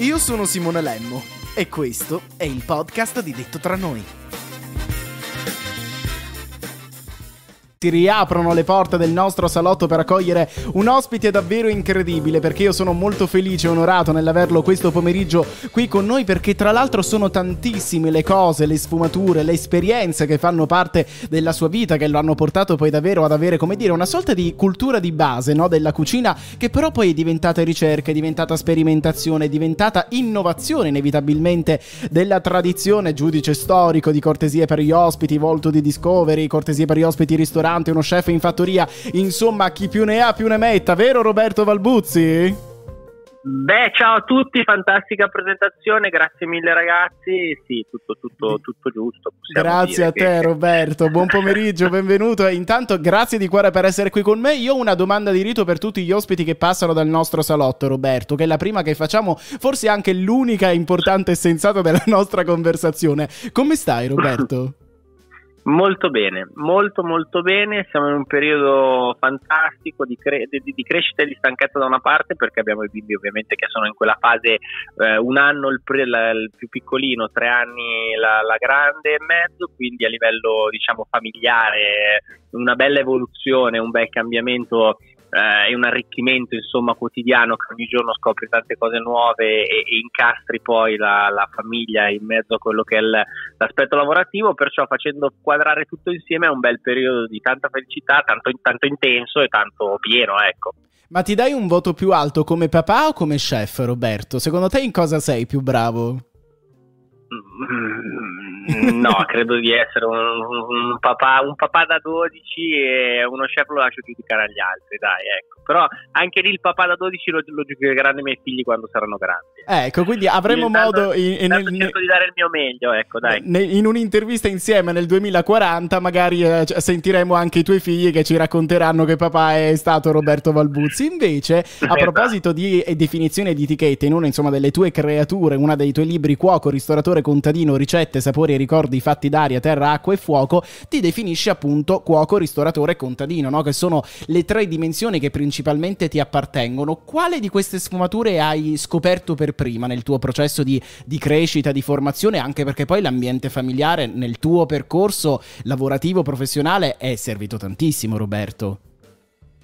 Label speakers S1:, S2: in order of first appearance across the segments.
S1: Io sono Simone Lemmo e questo è il podcast di Detto Tra Noi. Ti riaprono le porte del nostro salotto per accogliere un ospite davvero incredibile perché io sono molto felice e onorato nell'averlo questo pomeriggio qui con noi perché tra l'altro sono tantissime le cose, le sfumature, le esperienze che fanno parte della sua vita che lo hanno portato poi davvero ad avere come dire una sorta di cultura di base no? della cucina che però poi è diventata ricerca, è diventata sperimentazione, è diventata innovazione inevitabilmente della tradizione giudice storico di cortesie per gli ospiti, volto di discovery, cortesie per gli ospiti ristoranti ristorante, uno chef in fattoria, insomma chi più ne ha più ne metta, vero Roberto Valbuzzi?
S2: Beh, ciao a tutti, fantastica presentazione, grazie mille ragazzi. Sì, tutto, tutto, tutto giusto.
S1: Grazie a te che... Roberto, buon pomeriggio, benvenuto. E intanto grazie di cuore per essere qui con me. Io ho una domanda di rito per tutti gli ospiti che passano dal nostro salotto, Roberto, che è la prima che facciamo, forse anche l'unica importante e sensata della nostra conversazione. Come stai Roberto?
S2: Molto bene, molto molto bene, siamo in un periodo fantastico di, cre- di, di, crescita e di stanchezza da una parte perché abbiamo i bimbi ovviamente che sono in quella fase eh, un anno il, pre- la, il, più piccolino, tre anni la, la, grande e mezzo, quindi a livello diciamo familiare una bella evoluzione, un bel cambiamento eh, è un arricchimento insomma quotidiano che ogni giorno scopri tante cose nuove e, e incastri poi la, la, famiglia in mezzo a quello che è il, l'aspetto lavorativo, perciò facendo quadrare tutto insieme è un bel periodo di tanta felicità, tanto, tanto intenso e tanto pieno, ecco.
S1: Ma ti dai un voto più alto come papà o come chef, Roberto? Secondo te in cosa sei più bravo?
S2: Mm, no, credo di essere un, un, papà, un, papà, da 12 e uno chef lo lascio giudicare agli altri, dai, ecco. Però anche lì il papà da 12 lo, lo giudicheranno i miei figli quando saranno grandi.
S1: Ecco, quindi avremo
S2: intanto,
S1: modo...
S2: In, in, in, cerco di dare il mio meglio, ecco, dai.
S1: In un'intervista insieme nel 2040 magari eh, sentiremo anche i tuoi figli che ci racconteranno che papà è stato Roberto Valbuzzi. Invece, a esatto. proposito di eh, definizione di etichette, in una insomma delle tue creature, una dei tuoi libri cuoco, ristoratore autore contadino ricette, sapori e ricordi fatti d'aria, terra, acqua e fuoco, ti definisci appunto cuoco, ristoratore e contadino, no? che sono le tre dimensioni che principalmente ti appartengono. Quale di queste sfumature hai scoperto per prima nel tuo processo di, di crescita, di formazione, anche perché poi l'ambiente familiare nel tuo percorso lavorativo, professionale è servito tantissimo, Roberto?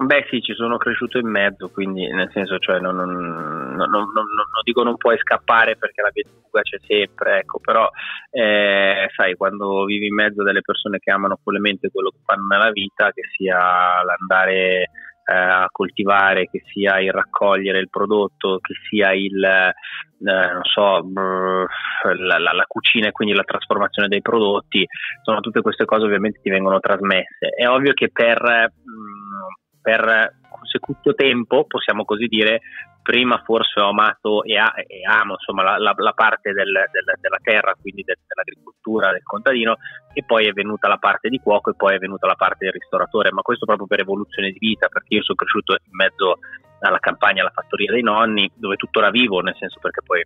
S2: Beh sì, ci sono cresciuto in mezzo, quindi nel senso, cioè, non, non, non, non, dico non puoi scappare perché la via c'è sempre, ecco, però eh, sai, quando vivi in mezzo delle persone che amano follemente quello che fanno nella vita, che sia l'andare eh, a coltivare, che sia il raccogliere il prodotto, che sia il, eh, non so, la, la, la, cucina e quindi la trasformazione dei prodotti, sono tutte queste cose ovviamente ti vengono trasmesse. È ovvio che per... Mh, per consecutio tempo, possiamo così dire, prima forse ho amato e, a, e amo insomma, la, la, la parte del, del, della terra, quindi del, dell'agricoltura, del contadino, e poi è venuta la parte di cuoco e poi è venuta la parte del ristoratore, ma questo proprio per evoluzione di vita, perché io sono cresciuto in mezzo alla campagna, alla fattoria dei nonni, dove tuttora vivo, nel senso perché poi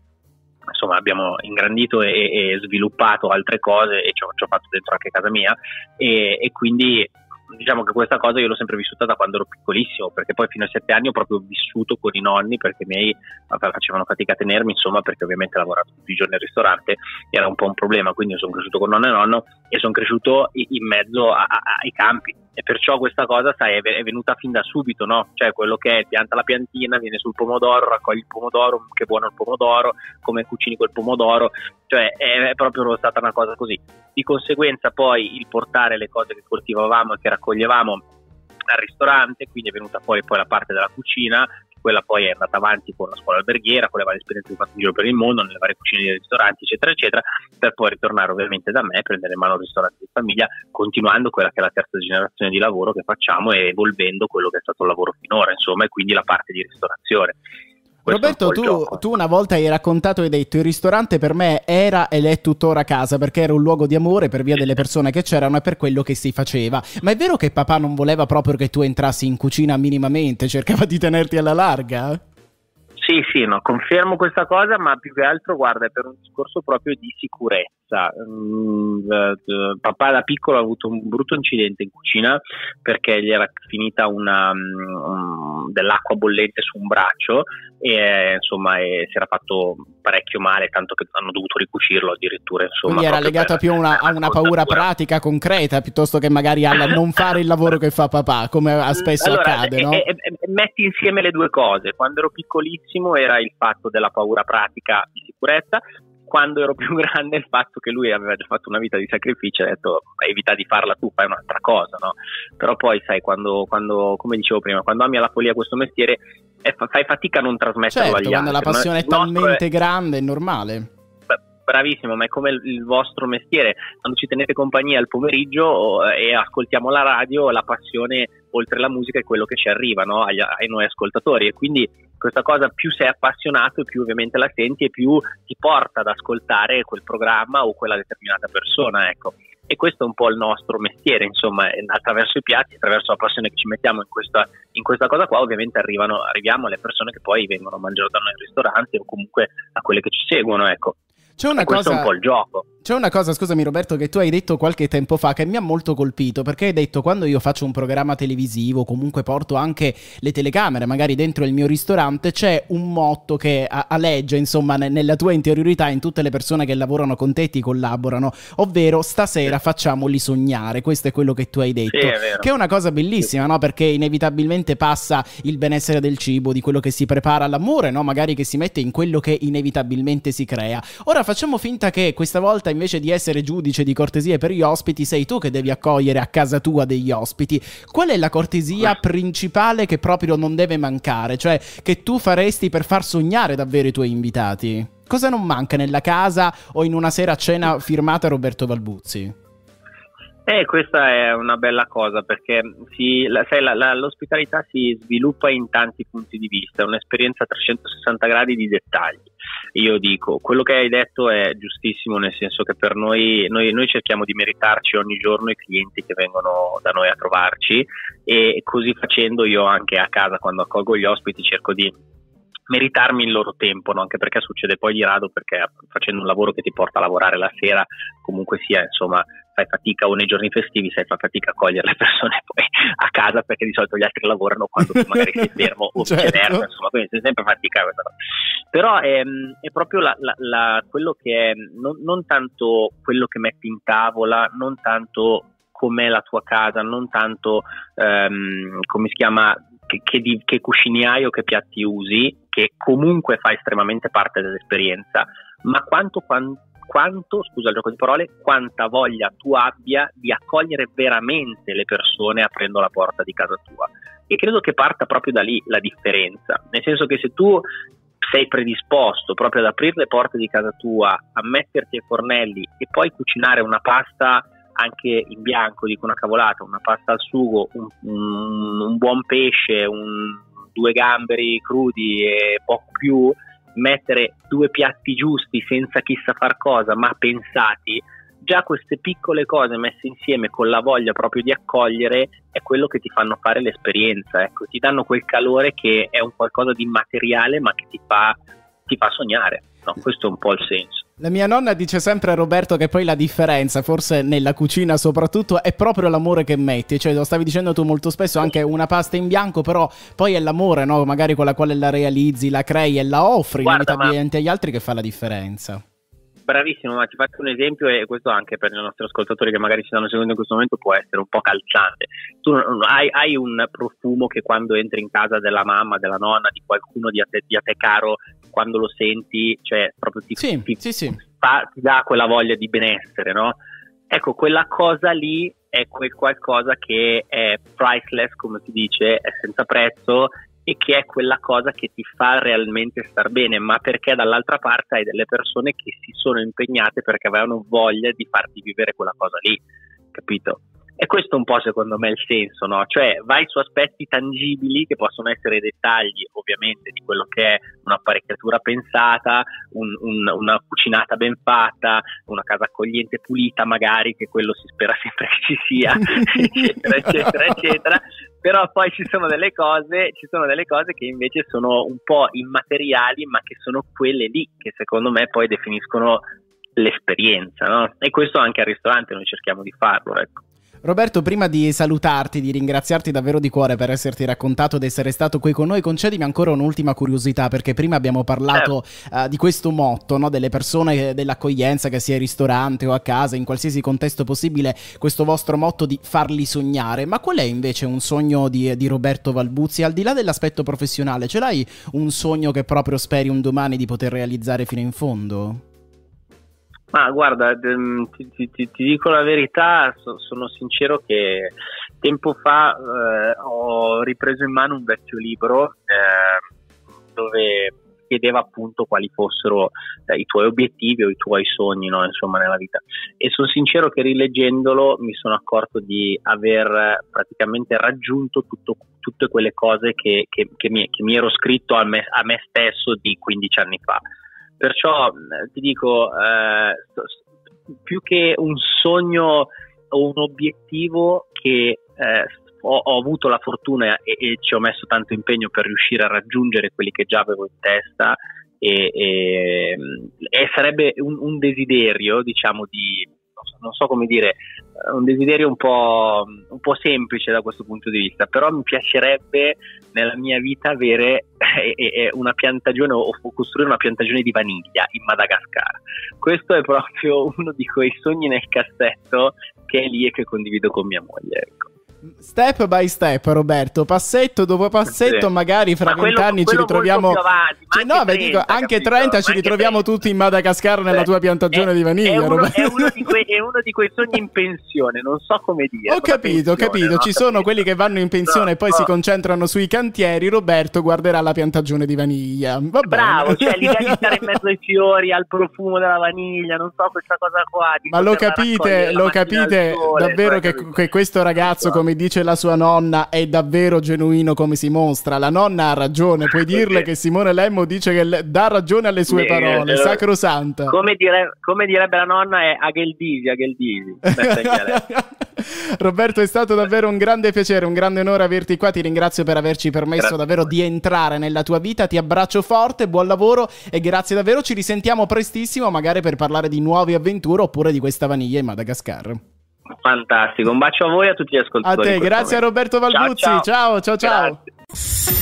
S2: insomma abbiamo ingrandito e, e sviluppato altre cose e ci ho, ci ho, fatto dentro anche casa mia e, e quindi diciamo che questa cosa io l'ho sempre vissuta da quando ero piccolissimo, perché poi fino a sette anni ho proprio vissuto con i nonni, perché i miei facevano fatica a tenermi, insomma, perché ovviamente lavoravo tutti i giorni al ristorante, era un po' un problema, quindi sono cresciuto con nonno e nonno e sono cresciuto in mezzo a, a, ai campi e perciò questa cosa sai, è venuta fin da subito, no? Cioè quello che è pianta la piantina, viene sul pomodoro, raccogli il pomodoro, che buono il pomodoro, come cucini quel pomodoro, cioè è proprio stata una cosa così. Di conseguenza poi il portare le cose che coltivavamo e che raccoglievamo al ristorante, quindi è venuta fuori poi la parte della cucina, quella poi è andata avanti con la scuola alberghiera, con le varie esperienze che ho fatto in giro per il mondo, nelle varie cucine dei ristoranti, eccetera, eccetera, per poi ritornare ovviamente da me, prendere in mano il ristorante di famiglia, continuando quella che è la terza generazione di lavoro che facciamo e evolvendo quello che è stato il lavoro finora, insomma, e quindi la parte di ristorazione.
S1: Roberto, tu, tu, una volta hai raccontato e hai detto il ristorante per me era ed è tuttora casa perché era un luogo di amore per via delle persone che c'erano e per quello che si faceva. Ma è vero che papà non voleva proprio che tu entrassi in cucina minimamente, cercava di tenerti alla larga?
S2: Sì, sì, no, confermo questa cosa, ma più che altro, guarda, è per un discorso proprio di sicurezza sicurezza. Mm, papà da piccolo ha avuto un brutto incidente in cucina perché gli era finita una, um, dell'acqua bollente su un braccio e insomma e si era fatto parecchio male, tanto che hanno dovuto ricucirlo addirittura. Insomma,
S1: Quindi era legato più a una, a una paura pratica, concreta, piuttosto che magari a non fare il lavoro che fa papà, come spesso
S2: allora,
S1: accade.
S2: E,
S1: no?
S2: e, metti insieme le due cose. Quando ero piccolissimo era il fatto della paura pratica di sicurezza, quando ero più grande il fatto che lui aveva già fatto una vita di sacrificio ha detto evita di farla tu, fai un'altra cosa, no? Però poi sai, quando, quando come dicevo prima, quando ami alla follia questo mestiere eh, fai fatica a non trasmetterlo
S1: certo,
S2: agli
S1: quando
S2: altri.
S1: la passione è talmente è... grande è normale
S2: bravissimo, ma è come il vostro mestiere. Quando ci tenete compagnia al pomeriggio e ascoltiamo la radio, la passione oltre la musica è quello che ci arriva no? ai, ai noi ascoltatori. E quindi questa cosa più sei appassionato più ovviamente la senti e più ti porta ad ascoltare quel programma o quella determinata persona, ecco. E questo è un po' il nostro mestiere, insomma, attraverso i piatti, attraverso la passione che ci mettiamo in questa, in questa cosa qua, ovviamente arrivano, arriviamo alle persone che poi vengono a mangiare da noi al ristorante o comunque a quelle che ci seguono, ecco.
S1: C'è una
S2: cosa...
S1: è
S2: un po' il gioco.
S1: C'è una cosa, scusami Roberto, che tu hai detto qualche tempo fa che mi ha molto colpito, perché hai detto quando io faccio un programma televisivo, comunque porto anche le telecamere, magari dentro il mio ristorante, c'è un motto che aleggia, insomma, nella tua interiorità, in tutte le persone che lavorano con te e ti collaborano, ovvero stasera facciamoli sognare, questo è quello che tu hai detto,
S2: sì, è
S1: che è una cosa bellissima, no? Perché inevitabilmente passa il benessere del cibo, di quello che si prepara, l'amore, no? Magari che si mette in quello che inevitabilmente si crea. Ora facciamo finta che questa volta invece di essere giudice di cortesie per gli ospiti, sei tu che devi accogliere a casa tua degli ospiti. Qual è la cortesia principale che proprio non deve mancare? Cioè, che tu faresti per far sognare davvero i tuoi invitati? Cosa non manca nella casa o in una sera a cena firmata Roberto Valbuzzi?
S2: Eh, questa è una bella cosa perché si, la, sai, la, la, l'ospitalità si sviluppa in tanti punti di vista, è un'esperienza a 360 gradi di dettagli. Io dico, quello che hai detto è giustissimo nel senso che per noi, noi, noi cerchiamo di meritarci ogni giorno i clienti che vengono da noi a trovarci e così facendo io anche a casa quando accolgo gli ospiti cerco di meritarmi il loro tempo, no? anche perché succede poi di rado perché facendo un lavoro che ti porta a lavorare la sera comunque sia insomma fai fatica o nei giorni festivi sai fa fatica a cogliere le persone poi casa perché di solito gli altri lavorano quando tu magari sei fermo o certo. viceversa insomma quindi sei sempre fatica questa cosa però è, ehm, è proprio la, la, la, quello che è non, non tanto quello che metti in tavola non tanto com'è la tua casa, non tanto um, come si chiama che, che, di, che cuscini hai o che piatti usi, che comunque fa estremamente parte dell'esperienza, ma quanto, quanto, quanto, scusa il gioco di parole, quanta voglia tu abbia di accogliere veramente le persone aprendo la porta di casa tua. E credo che parta proprio da lì la differenza, nel senso che se tu sei predisposto proprio ad aprire le porte di casa tua, a metterti ai fornelli e poi cucinare una pasta anche in bianco, dico una cavolata, una pasta al sugo, un, un, un buon pesce, un, due gamberi crudi e poco più, mettere due piatti giusti senza chissà far cosa, ma pensati, già queste piccole cose messe insieme con la voglia proprio di accogliere è quello che ti fanno fare l'esperienza, ecco, ti danno quel calore che è un qualcosa di immateriale ma che ti fa, ti fa sognare. No, questo è un po' il senso.
S1: La mia nonna dice sempre a Roberto che poi la differenza, forse nella cucina soprattutto, è proprio l'amore che metti. Cioè, lo stavi dicendo tu molto spesso, anche una pasta in bianco, però poi è l'amore, no? Magari con la quale la realizzi, la crei e la offri Guarda, inevitabilmente ma... agli altri che fa la differenza.
S2: Bravissimo, ma ti faccio un esempio e questo anche per i nostri ascoltatori che magari ci stanno seguendo in questo momento può essere un po' calciante. Tu hai, hai un profumo che quando entri in casa della mamma, della nonna, di qualcuno di a te, di a te caro, quando lo senti, cioè proprio ti,
S1: sì,
S2: ti,
S1: sì, sì.
S2: Fa, ti dà quella voglia di benessere, no? Ecco, quella cosa lì è quel qualcosa che è priceless, come si dice, è senza prezzo e che è quella cosa che ti fa realmente star bene, ma perché dall'altra parte hai delle persone che si sono impegnate perché avevano voglia di farti vivere quella cosa lì, capito? E questo un po' secondo me è il senso, no? Cioè vai su aspetti tangibili che possono essere dettagli ovviamente di quello che è un'apparecchiatura pensata, un, un, una cucinata ben fatta, una casa accogliente pulita magari, che quello si spera sempre che ci sia, eccetera, eccetera, eccetera. Però poi ci sono delle cose, ci sono delle cose che invece sono un po' immateriali, ma che sono quelle lì che secondo me poi definiscono l'esperienza, no? E questo anche al ristorante noi cerchiamo di farlo, ecco.
S1: Roberto, prima di salutarti, di ringraziarti davvero di cuore per esserti raccontato ed essere stato qui con noi, concedimi ancora un'ultima curiosità, perché prima abbiamo parlato eh. uh, di questo motto, no? delle persone dell'accoglienza, che sia in ristorante o a casa, in qualsiasi contesto possibile, questo vostro motto di farli sognare. Ma qual è invece un sogno di, di Roberto Valbuzzi, al di là dell'aspetto professionale? Ce l'hai un sogno che proprio speri un domani di poter realizzare fino in fondo?
S2: Ma guarda, ehm, ti, ti, ti, ti dico la verità, so, sono sincero che tempo fa eh, ho ripreso in mano un vecchio libro eh, dove chiedeva appunto quali fossero eh, i tuoi obiettivi o i tuoi sogni no, insomma, nella vita. E sono sincero che rileggendolo mi sono accorto di aver praticamente raggiunto tutto, tutte quelle cose che, che, che, mi, che, mi, ero scritto a me, a me stesso di 15 anni fa. Perciò ti dico, eh, più che un sogno o un obiettivo che eh, ho, ho, avuto la fortuna e, e, ci ho messo tanto impegno per riuscire a raggiungere quelli che già avevo in testa e, e, e sarebbe un, un, desiderio, diciamo, di non so come dire, un desiderio un po', un po', semplice da questo punto di vista, però mi piacerebbe nella mia vita avere eh, una piantagione o costruire una piantagione di vaniglia in Madagascar. Questo è proprio uno di quei sogni nel cassetto che è lì e che condivido con mia moglie. Ecco.
S1: Step by step, Roberto, passetto dopo passetto, sì. magari fra vent'anni ci ritroviamo.
S2: Avanti,
S1: cioè, no, 30, dico, anche capito? 30 ci ritroviamo 30. tutti in Madagascar nella tua piantagione
S2: è,
S1: di vaniglia.
S2: È uno, è, uno quei, è uno, di quei, sogni in pensione, non so come dire.
S1: Ho capito, ho capito. No? Ci sono quelli che vanno in pensione no, e poi no. si concentrano sui cantieri. Roberto guarderà la piantagione di vaniglia. Va
S2: Bravo, cioè l'idea di stare in mezzo ai fiori, al profumo della vaniglia, non so questa cosa qua.
S1: Ma lo capite, lo capite davvero che, che questo ragazzo, come dice la sua nonna, è davvero genuino come si mostra. La nonna ha ragione, puoi dirle che Simone Lemmo dice che dà ragione alle sue parole, sacrosanta.
S2: Come, dire, come direbbe la nonna è Ageldisi, Ageldisi.
S1: Roberto è stato davvero un grande piacere, un grande onore averti qua, ti ringrazio per averci permesso grazie davvero di entrare nella tua vita, ti abbraccio forte, buon lavoro e grazie davvero, ci risentiamo prestissimo magari per parlare di nuove avventure oppure di questa vaniglia in Madagascar.
S2: Fantastico, un bacio a voi e a tutti gli ascoltatori.
S1: A te, grazie a Roberto Valguzzi, ciao ciao ciao. ciao.